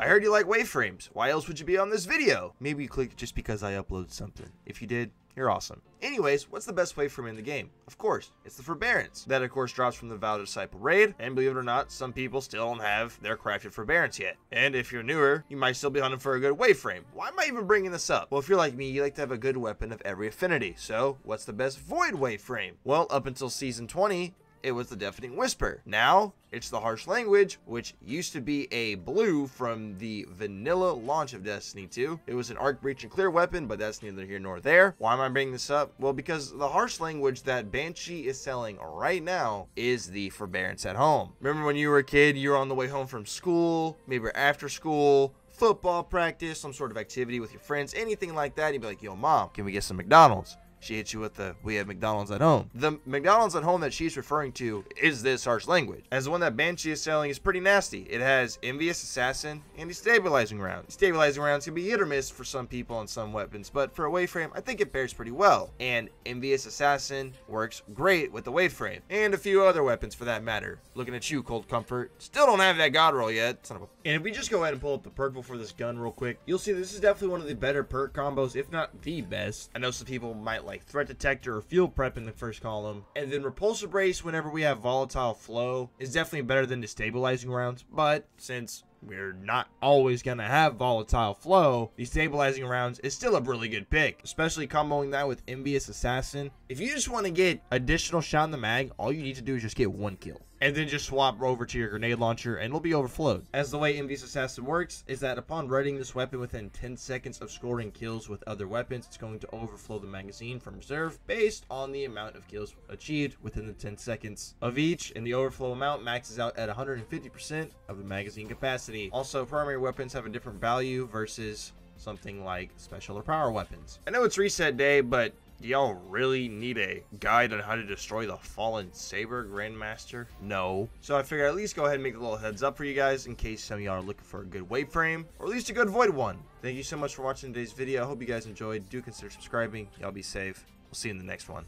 I heard you like waveframes. Why else would you be on this video? Maybe you clicked just because I uploaded something. If you did, you're awesome. Anyways, what's the best waveframe in the game? Of course, it's the Forbearance. That, of course, drops from the Vow Disciple raid, and believe it or not, some people still don't have their crafted Forbearance yet. And if you're newer, you might still be hunting for a good waveframe. Why am I even bringing this up? Well, if you're like me, you like to have a good weapon of every affinity. So, what's the best Void waveframe? Well, up until Season 20, it was the Deafening Whisper. Now, it's the Harsh Language, which used to be a blue from the vanilla launch of Destiny 2. It was an arc breach and clear weapon, but that's neither here nor there. Why am I bringing this up? Well, because the Harsh Language that Banshee is selling right now is the Forbearance at home. Remember when you were a kid, you were on the way home from school, maybe after school, football practice, some sort of activity with your friends, anything like that, you'd be like, yo, mom, can we get some McDonald's? She hits you with the we have McDonald's at home. The McDonald's at home that she's referring to is this harsh language. As the one that Banshee is selling is pretty nasty. It has Envious Assassin and destabilizing round. Stabilizing rounds can be hit or miss for some people on some weapons, but for a waveframe, I think it pairs pretty well. And Envious Assassin works great with the waveframe. And a few other weapons for that matter. Looking at you, Cold Comfort. Still don't have that God roll yet. Son of a and if we just go ahead and pull up the perk for this gun real quick, you'll see this is definitely one of the better perk combos, if not the best. I know some people might like threat detector or field prep in the first column. And then repulsor brace whenever we have volatile flow is definitely better than destabilizing rounds. But since we're not always going to have volatile flow, destabilizing rounds is still a really good pick, especially comboing that with Envious Assassin. If you just want to get additional shot in the mag, all you need to do is just get one kill and then just swap over to your grenade launcher and it'll be overflowed. As the way Envious Assassin works is that upon readying this weapon within 10 seconds of scoring kills with other weapons, it's going to overflow the magazine from reserve based on the amount of kills achieved within the 10 seconds of each, and the overflow amount maxes out at 150% of the magazine capacity. Also, primary weapons have a different value versus something like special or power weapons. I know it's reset day, but do y'all really need a guide on how to destroy the fallen Saber Grandmaster? No. So I figure at least go ahead and make a little heads up for you guys in case some of y'all are looking for a good wave frame, or at least a good void one. Thank you so much for watching today's video. I hope you guys enjoyed. Do consider subscribing. Y'all be safe. We'll see you in the next one.